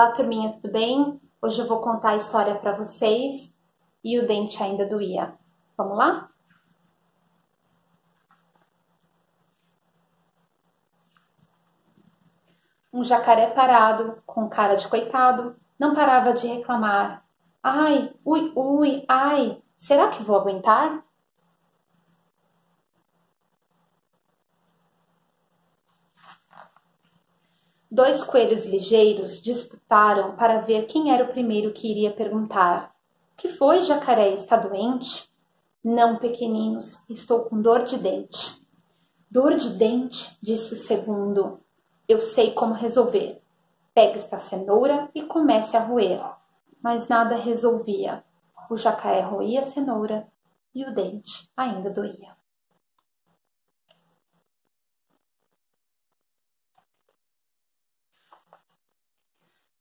Olá, turminha, tudo bem? Hoje eu vou contar a história para vocês e o dente ainda doía. Vamos lá? Um jacaré parado, com cara de coitado, não parava de reclamar. Ai, ui, ui, ai, será que vou aguentar? Dois coelhos ligeiros disputaram para ver quem era o primeiro que iria perguntar: Que foi, jacaré? Está doente? Não, pequeninos, estou com dor de dente. Dor de dente, disse o segundo. Eu sei como resolver. Pegue esta cenoura e comece a roer. Mas nada resolvia. O jacaré roía a cenoura e o dente ainda doía.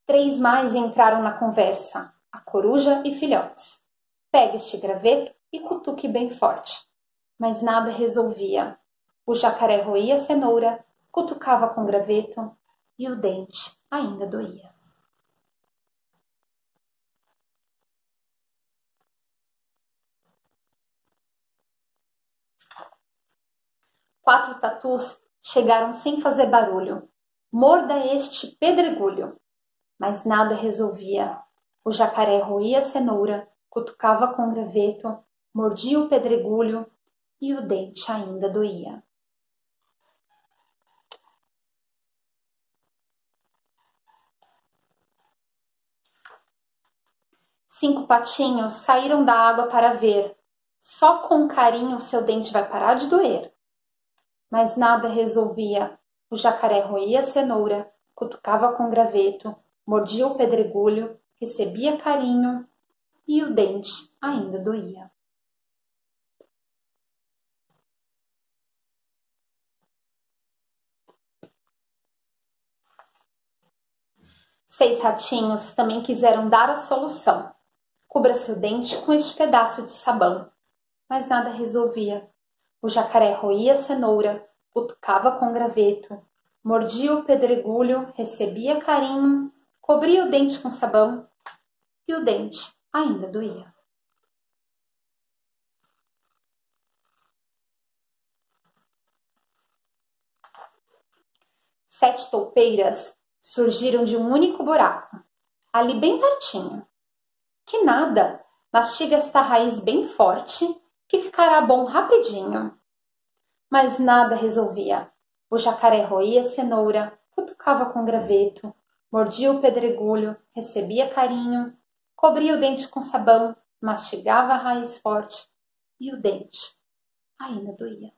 Três mais entraram na conversa, a coruja e filhotes. Pegue este graveto e cutuque bem forte. Mas nada resolvia. O jacaré roía a cenoura, cutucava com graveto e o dente ainda doía. Quatro tatus chegaram sem fazer barulho. Morda este pedregulho mas nada resolvia. O jacaré roía a cenoura, cutucava com graveto, mordia o pedregulho e o dente ainda doía. Cinco patinhos saíram da água para ver. Só com carinho seu dente vai parar de doer. Mas nada resolvia. O jacaré roía a cenoura, cutucava com graveto, mordia o pedregulho, recebia carinho e o dente ainda doía. Seis ratinhos também quiseram dar a solução. Cubra seu dente com este pedaço de sabão. Mas nada resolvia. O jacaré roía a cenoura, cutucava com graveto, mordia o pedregulho, recebia carinho Cobria o dente com sabão e o dente ainda doía. Sete toupeiras surgiram de um único buraco, ali bem pertinho. Que nada, mastiga esta raiz bem forte, que ficará bom rapidinho. Mas nada resolvia. O jacaré roía a cenoura, cutucava com graveto, mordia o pedregulho, recebia carinho, cobria o dente com sabão, mastigava a raiz forte e o dente ainda doía.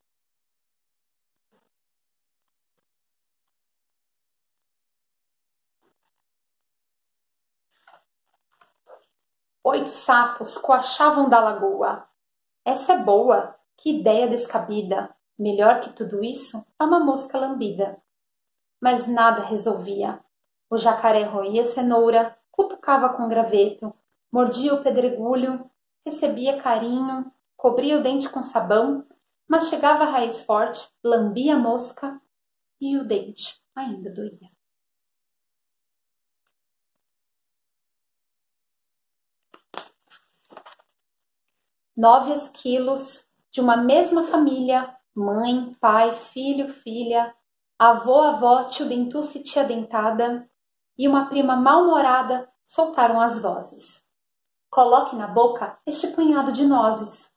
Oito sapos coachavam da lagoa. Essa é boa, que ideia descabida. Melhor que tudo isso é uma mosca lambida. Mas nada resolvia. O jacaré roía cenoura, cutucava com graveto, mordia o pedregulho, recebia carinho, cobria o dente com sabão, mastigava a raiz forte, lambia a mosca e o dente ainda doía. Nove esquilos de uma mesma família, mãe, pai, filho, filha, avô, avó, tio dentuço e tia dentada, e uma prima mal-humorada soltaram as vozes. Coloque na boca este punhado de nozes.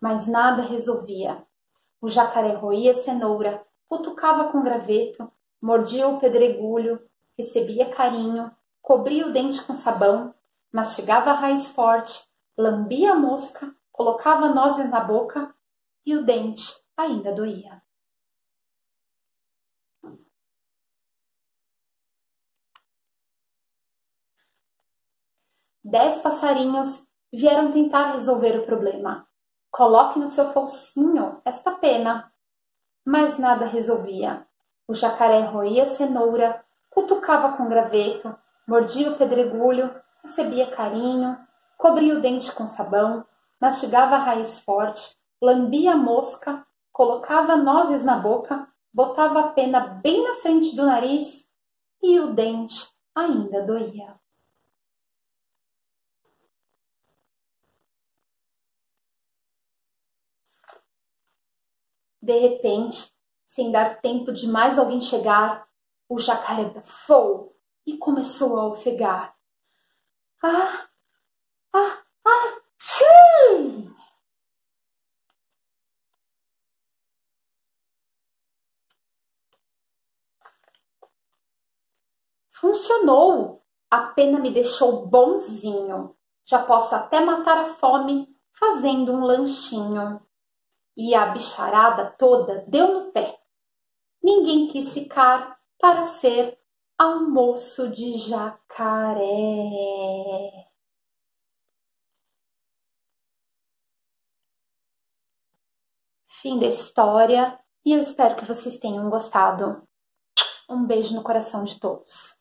Mas nada resolvia. O jacaré roía cenoura, cutucava com graveto, mordia o pedregulho, recebia carinho, cobria o dente com sabão, mastigava a raiz forte, lambia a mosca, colocava nozes na boca e o dente ainda doía. Dez passarinhos vieram tentar resolver o problema. Coloque no seu focinho esta pena. Mas nada resolvia. O jacaré roía a cenoura, cutucava com graveto, mordia o pedregulho, recebia carinho, cobria o dente com sabão, mastigava a raiz forte, lambia a mosca, colocava nozes na boca, botava a pena bem na frente do nariz e o dente ainda doía. De repente, sem dar tempo de mais alguém chegar, o jacaré bufou e começou a ofegar. Ah, ah, ah, tchim! Funcionou! A pena me deixou bonzinho. Já posso até matar a fome fazendo um lanchinho. E a bicharada toda deu no pé. Ninguém quis ficar para ser almoço de jacaré. Fim da história e eu espero que vocês tenham gostado. Um beijo no coração de todos.